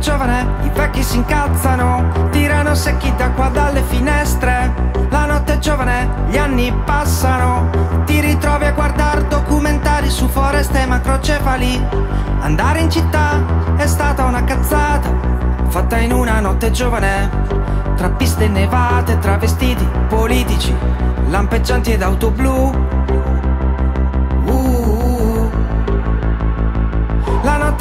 giovane, i vecchi si incazzano, tirano secchi d'acqua dalle finestre. La notte è giovane, gli anni passano, ti ritrovi a guardare documentari su foreste e macrocefali. Andare in città è stata una cazzata, fatta in una notte giovane, tra piste nevate, travestiti politici, lampeggianti ed auto blu.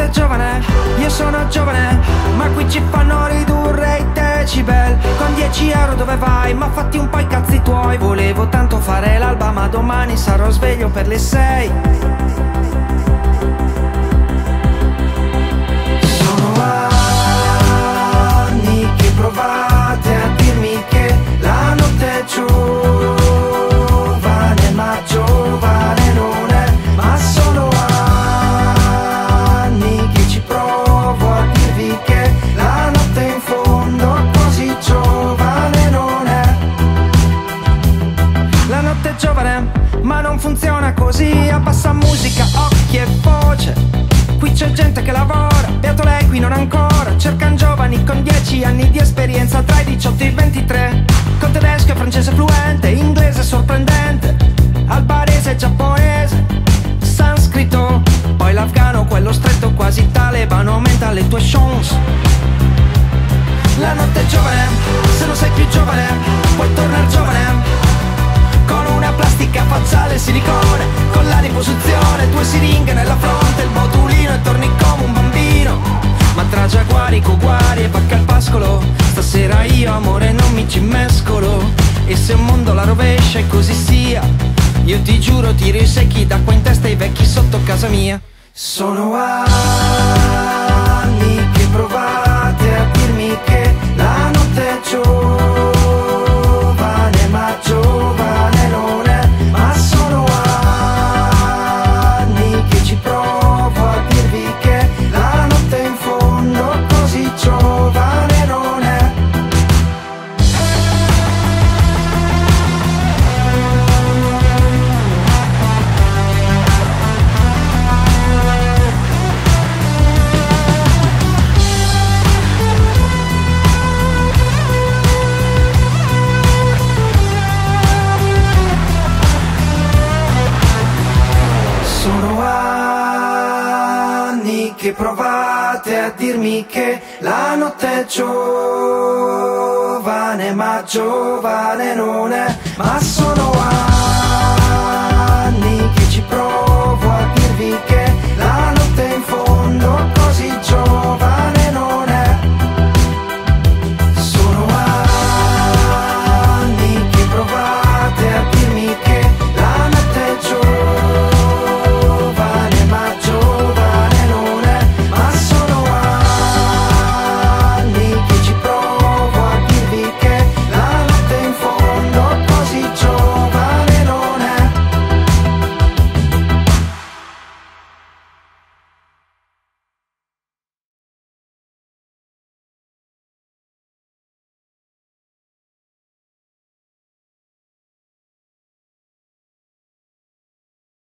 Giovane, io sono giovane, ma qui ci fanno ridurre i decibel. Con 10 euro dove vai? Ma fatti un po' i cazzi tuoi. Volevo tanto fare l'alba, ma domani sarò sveglio per le 6. Ma non funziona così. Abbassa musica, occhi e voce. Qui c'è gente che lavora, beato lei qui non ancora. Cercan giovani con 10 anni di esperienza tra i 18 e i 23. Con tedesco e francese fluente, inglese sorprendente, albanese e giapponese, sanscrito. Poi l'afgano, quello stretto quasi talebano, aumenta le tue chance. Fronte, il botulino e torni come un bambino. Ma tra giaguari, coguari e pacca al pascolo, stasera io amore non mi ci mescolo. E se un mondo la rovescia e così sia, io ti giuro tiro i secchi d'acqua in testa ai vecchi sotto casa mia. Sono anni che provate a dirmi che la notte è giovane, ma giovane non è. Ma sono